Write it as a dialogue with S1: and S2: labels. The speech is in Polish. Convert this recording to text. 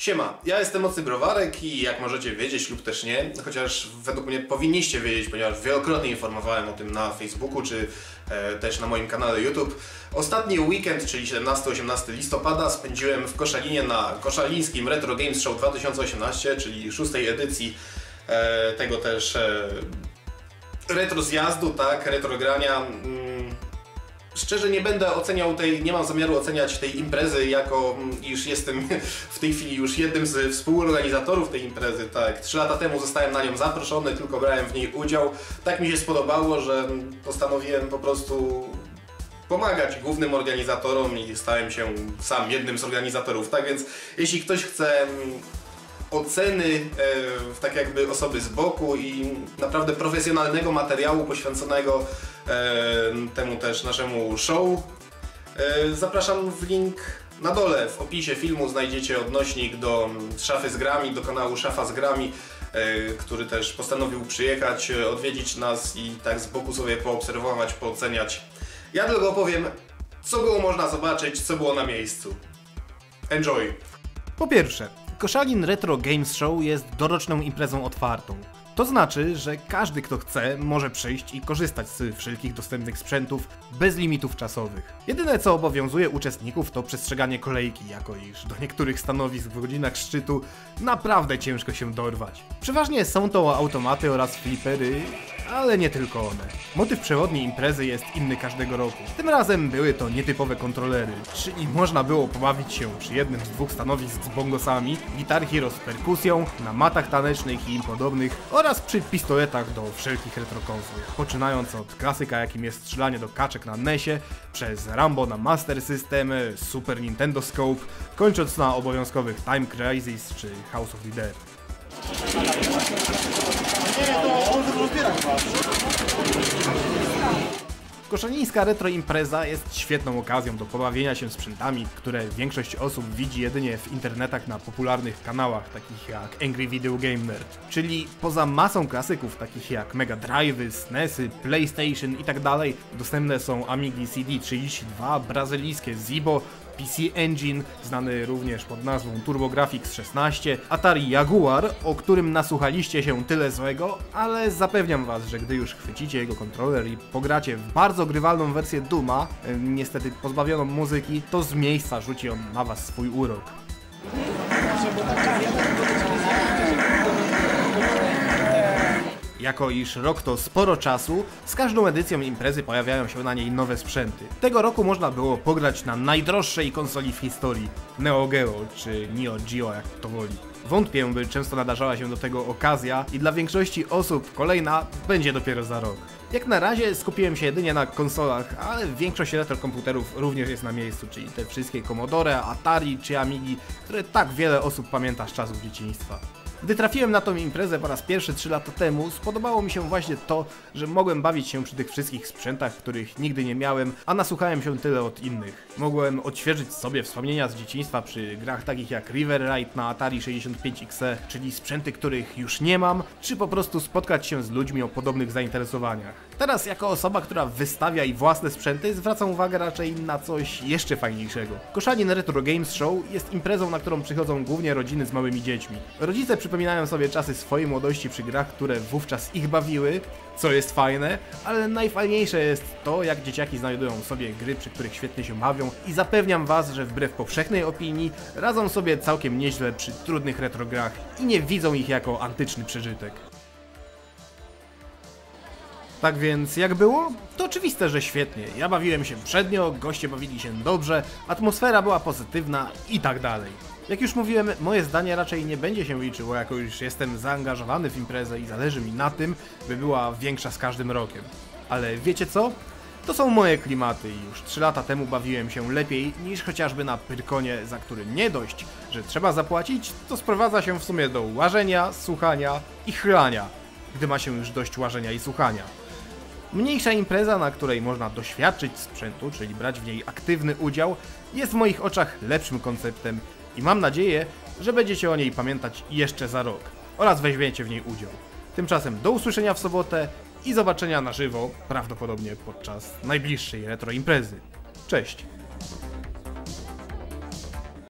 S1: Siema, ja jestem Mocny Browarek i jak możecie wiedzieć lub też nie, chociaż według mnie powinniście wiedzieć, ponieważ wielokrotnie informowałem o tym na Facebooku czy e, też na moim kanale YouTube. Ostatni weekend, czyli 17-18 listopada spędziłem w Koszalinie na Koszalińskim Retro Games Show 2018, czyli szóstej edycji e, tego też e, retro zjazdu, tak, retro grania. Mm, Szczerze nie będę oceniał tej, nie mam zamiaru oceniać tej imprezy jako, mm, iż jestem w tej chwili już jednym z współorganizatorów tej imprezy, tak. Trzy lata temu zostałem na nią zaproszony, tylko brałem w niej udział. Tak mi się spodobało, że postanowiłem po prostu pomagać głównym organizatorom i stałem się sam jednym z organizatorów. Tak więc jeśli ktoś chce mm, oceny e, tak jakby osoby z boku i naprawdę profesjonalnego materiału poświęconego e, temu też naszemu show. E, zapraszam w link na dole w opisie filmu znajdziecie odnośnik do szafy z grami, do kanału Szafa z grami, który też postanowił przyjechać, odwiedzić nas i tak z boku sobie poobserwować, pooceniać. Ja tylko opowiem, co było można zobaczyć, co było na miejscu. Enjoy!
S2: Po pierwsze, Koszalin Retro Games Show jest doroczną imprezą otwartą. To znaczy, że każdy kto chce może przyjść i korzystać z wszelkich dostępnych sprzętów bez limitów czasowych. Jedyne co obowiązuje uczestników to przestrzeganie kolejki, jako iż do niektórych stanowisk w godzinach szczytu naprawdę ciężko się dorwać. Przeważnie są to automaty oraz flipery, ale nie tylko one. Motyw przewodni imprezy jest inny każdego roku. Tym razem były to nietypowe kontrolery, czyli można było pobawić się przy jednym z dwóch stanowisk z bongosami, Guitar Hero z perkusją, na matach tanecznych i im podobnych oraz przy pistoletach do wszelkich retrokonsol. Poczynając od klasyka jakim jest strzelanie do kaczek na NESie, przez Rambo na Master System, Super Nintendo Scope, kończąc na obowiązkowych Time Crisis czy House of the Dead. Koszalińska retro impreza jest świetną okazją do pobawienia się sprzętami, które większość osób widzi jedynie w internetach na popularnych kanałach takich jak Angry Video Game Nerd. Czyli poza masą klasyków takich jak Mega Drive'y, SNESy, PlayStation itd. Tak dostępne są Amigi CD32, brazylijskie Zibo, PC Engine, znany również pod nazwą TurboGrafx 16, Atari Jaguar, o którym nasłuchaliście się tyle złego, ale zapewniam was, że gdy już chwycicie jego kontroler i pogracie w bardzo grywalną wersję Duma, niestety pozbawioną muzyki, to z miejsca rzuci on na was swój urok. Jako iż rok to sporo czasu, z każdą edycją imprezy pojawiają się na niej nowe sprzęty. Tego roku można było pograć na najdroższej konsoli w historii Neo Geo czy Neo Geo jak to woli. Wątpię, by często nadarzała się do tego okazja i dla większości osób kolejna będzie dopiero za rok. Jak na razie skupiłem się jedynie na konsolach, ale większość komputerów również jest na miejscu, czyli te wszystkie Commodore, Atari czy Amigi, które tak wiele osób pamięta z czasów dzieciństwa. Gdy trafiłem na tą imprezę po raz pierwszy 3 lata temu, spodobało mi się właśnie to, że mogłem bawić się przy tych wszystkich sprzętach, których nigdy nie miałem, a nasłuchałem się tyle od innych. Mogłem odświeżyć sobie wspomnienia z dzieciństwa przy grach takich jak River Ride na Atari 65XE, czyli sprzęty, których już nie mam, czy po prostu spotkać się z ludźmi o podobnych zainteresowaniach. Teraz jako osoba, która wystawia i własne sprzęty, zwracam uwagę raczej na coś jeszcze fajniejszego. Koszalin Retro Games Show jest imprezą, na którą przychodzą głównie rodziny z małymi dziećmi. Rodzice przy przypominają sobie czasy swojej młodości przy grach, które wówczas ich bawiły, co jest fajne, ale najfajniejsze jest to, jak dzieciaki znajdują sobie gry, przy których świetnie się bawią i zapewniam was, że wbrew powszechnej opinii radzą sobie całkiem nieźle przy trudnych retrograch i nie widzą ich jako antyczny przeżytek. Tak więc, jak było? To oczywiste, że świetnie. Ja bawiłem się przednio, goście bawili się dobrze, atmosfera była pozytywna i tak dalej. Jak już mówiłem, moje zdanie raczej nie będzie się liczyło, jako już jestem zaangażowany w imprezę i zależy mi na tym, by była większa z każdym rokiem. Ale wiecie co? To są moje klimaty i już 3 lata temu bawiłem się lepiej niż chociażby na Pyrkonie, za który nie dość, że trzeba zapłacić, to sprowadza się w sumie do łażenia, słuchania i chlania, gdy ma się już dość łażenia i słuchania. Mniejsza impreza, na której można doświadczyć sprzętu, czyli brać w niej aktywny udział, jest w moich oczach lepszym konceptem i mam nadzieję, że będziecie o niej pamiętać jeszcze za rok oraz weźmiecie w niej udział. Tymczasem do usłyszenia w sobotę i zobaczenia na żywo, prawdopodobnie podczas najbliższej retro imprezy. Cześć!